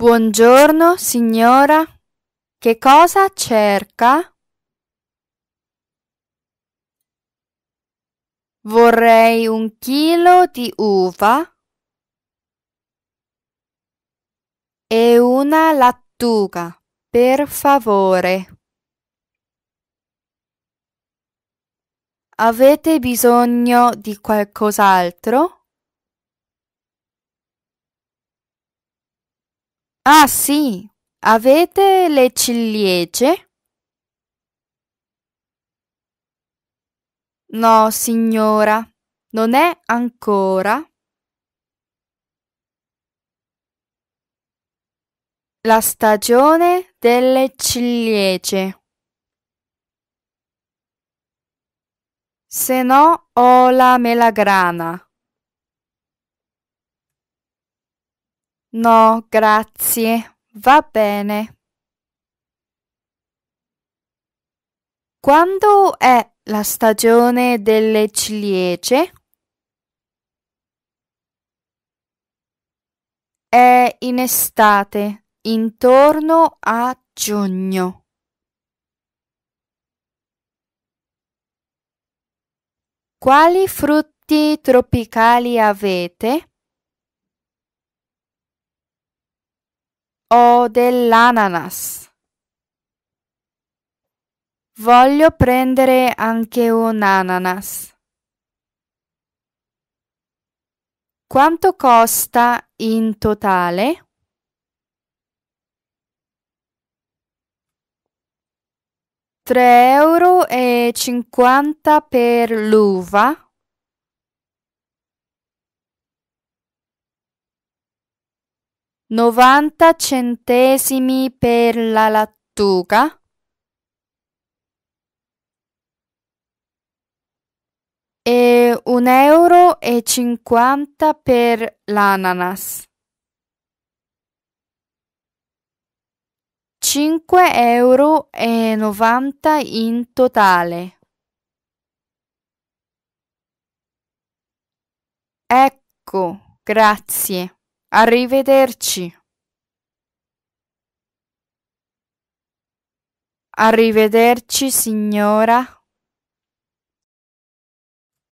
Buongiorno, signora. Che cosa cerca? Vorrei un chilo di uva e una lattuga, per favore. Avete bisogno di qualcos'altro? Ah sì, avete le ciliegie? No, signora, non è ancora. La stagione delle ciliegie. Se no ho la melagrana. No, grazie, va bene. Quando è la stagione delle ciliegie? È in estate, intorno a giugno. Quali frutti tropicali avete? Dell'ananas. Voglio prendere anche un ananas. Quanto costa in totale? Tre euro e cinquanta per l'uva. 90 centesimi per la lattuga e un euro e cinquanta per l'ananas. 5 euro e 90 in totale. Ecco, grazie. Arrivederci. Arrivederci signora.